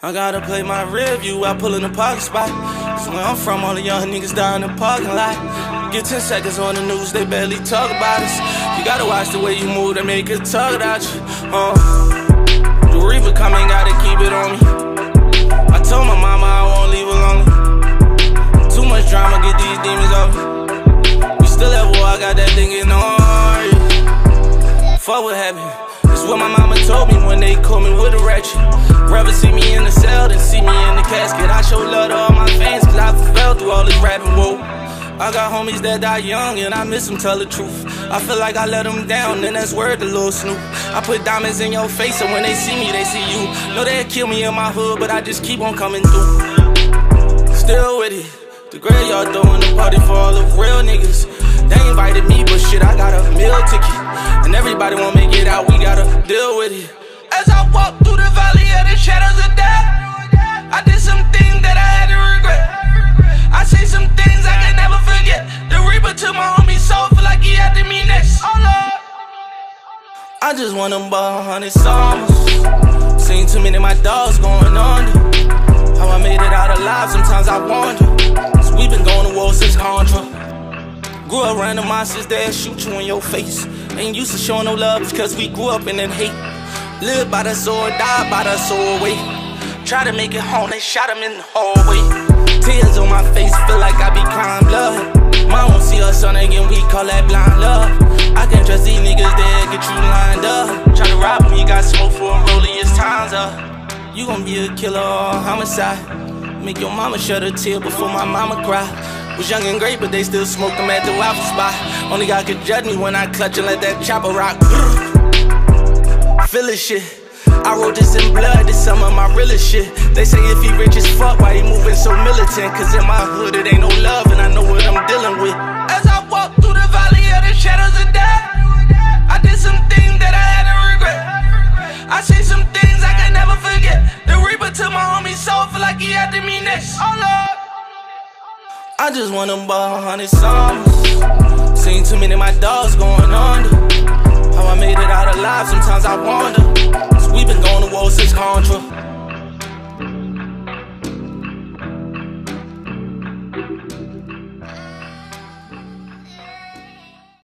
I gotta play my rear view while pulling the parking spot. Cause where I'm from, all the young niggas die in the parking lot. Get 10 seconds on the news, they barely talk about us. You gotta watch the way you move, they make it talk about you. Uh, the reaper coming, gotta keep it on me. I told my mama I won't leave lonely. Too much drama, get these demons off. We still at war, I got that thing in on. Fuck what happened. It's what my mama told me when they Rather see me in the cell than see me in the casket. I show love to all my fans, cause I fell through all this rapping, whoa. I got homies that die young and I miss them tell the truth. I feel like I let them down, and that's word to Lil Snoop. I put diamonds in your face, and when they see me, they see you. Know they'll kill me in my hood, but I just keep on coming through. Still with it. The graveyard throwing a party for all the real niggas. They invited me, but shit, I got a meal ticket. And everybody wanna make it out, we gotta deal with it. I just wanna ball hundred summers. Seen too many of my dogs going under. How I made it out alive, sometimes I wonder. Cause we been going to war since Contra. Grew up around the monsters that shoot you in your face. Ain't used to showing no love because we grew up in that hate. Live by the sword, die by the sword way. Try to make it home, they shot him in the hallway. Tears on my face, feel like I be crying blood. Mom won't see her son again, we call that blind love. I can't trust these niggas, they get you lined up. Try to rob me, got smoke for a rollie, it's time's up. You gon' be a killer or a homicide. Make your mama shed a tear before my mama cry. Was young and great, but they still smoked them at the waffle spot. Only God could judge me when I clutch and let that chopper rock. Feelin' shit. I wrote this in blood, this some of my realest shit. They say if he rich as fuck, why he moving so militant? Cause in my hood it ain't no love, and I know what I'm dealing with. I diminish. Oh Lord. I just wanna ball hundred songs. Seen too many of my dogs going under. How I made it out alive, sometimes I wonder. Cause we been going to war since Contra.